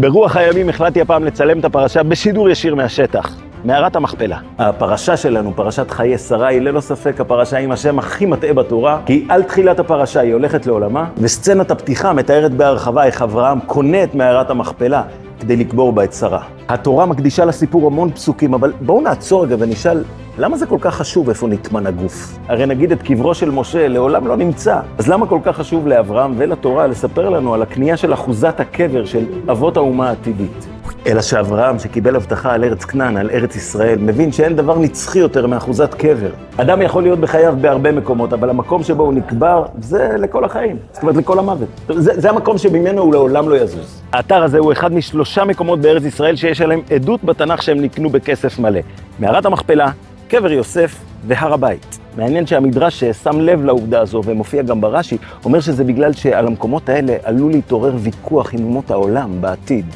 ברוח הימים החלטתי הפעם לצלם את הפרשה בשידור ישיר מהשטח, מערת המכפלה. הפרשה שלנו, פרשת חיי שרה, היא ללא ספק הפרשה עם השם הכי מטעה בתורה, כי על תחילת הפרשה היא הולכת לעולמה, וסצנת הפתיחה מתארת בהרחבה איך אברהם קונה את מערת המכפלה כדי לקבור בה את שרה. התורה מקדישה לסיפור המון פסוקים, אבל בואו נעצור רגע ונשאל, למה זה כל כך חשוב איפה נטמן הגוף? הרי נגיד את קברו של משה לעולם לא נמצא. אז למה כל כך חשוב לאברהם ולתורה לספר לנו על הקנייה של אחוזת הקבר של אבות האומה העתידית? אלא שאברהם, שקיבל הבטחה על ארץ כנען, על ארץ ישראל, מבין שאין דבר נצחי יותר מאחוזת קבר. אדם יכול להיות בחייו בהרבה מקומות, אבל המקום שבו הוא נקבר, זה לכל החיים. זאת אומרת, לכל המוות. זה, זה המקום שממנו הוא לעולם לא יזוז. האתר הזה הוא אחד משלושה מקומות בארץ ישראל שיש עליהם עדות בתנ"ך שהם נקנו בכסף מלא. מערת המכפלה, קבר יוסף והר הבית. מעניין שהמדרש ששם לב לעובדה הזו, ומופיע גם ברש"י, אומר שזה בגלל שעל המקומות האלה עלול להתעורר ויכוח עם אומות העולם בעתיד.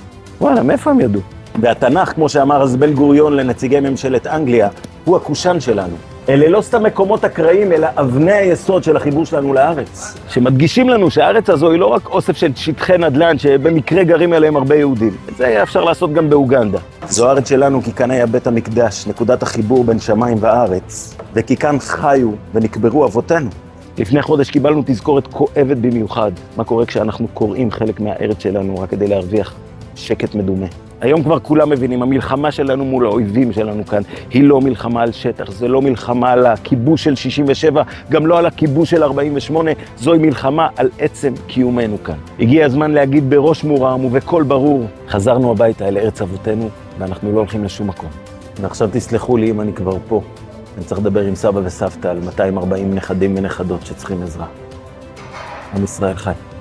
וואלה, מאיפה הם ידעו? והתנ"ך, כמו שאמר אז בן גוריון לנציגי ממשלת אנגליה, הוא הקושאן שלנו. אלה לא סתם מקומות אקראיים, אלא אבני היסוד של החיבור שלנו לארץ. שמדגישים לנו שהארץ הזו היא לא רק אוסף של שטחי נדל"ן, שבמקרה גרים עליהם הרבה יהודים. את זה אפשר לעשות גם באוגנדה. זו הארץ שלנו כי כאן היה בית המקדש, נקודת החיבור בין שמיים וארץ, וכי כאן חיו ונקברו אבותינו. לפני חודש קיבלנו תזכורת כואבת במיוחד, מה קורה כשאנחנו קוראים חלק מהארץ שלנו רק כדי להרוויח שקט מדומה. היום כבר כולם מבינים, המלחמה שלנו מול האויבים שלנו כאן היא לא מלחמה על שטח, זה לא מלחמה על הכיבוש של 67, גם לא על הכיבוש של 48, זוהי מלחמה על עצם קיומנו כאן. הגיע הזמן להגיד בראש מורם ובקול ברור, חזרנו הביתה אל ארץ אבותינו, ואנחנו לא הולכים לשום מקום. ועכשיו תסלחו לי אם אני כבר פה. אני צריך לדבר עם סבא וסבתא על 240 נכדים ונכדות שצריכים עזרה. עם ישראל חי.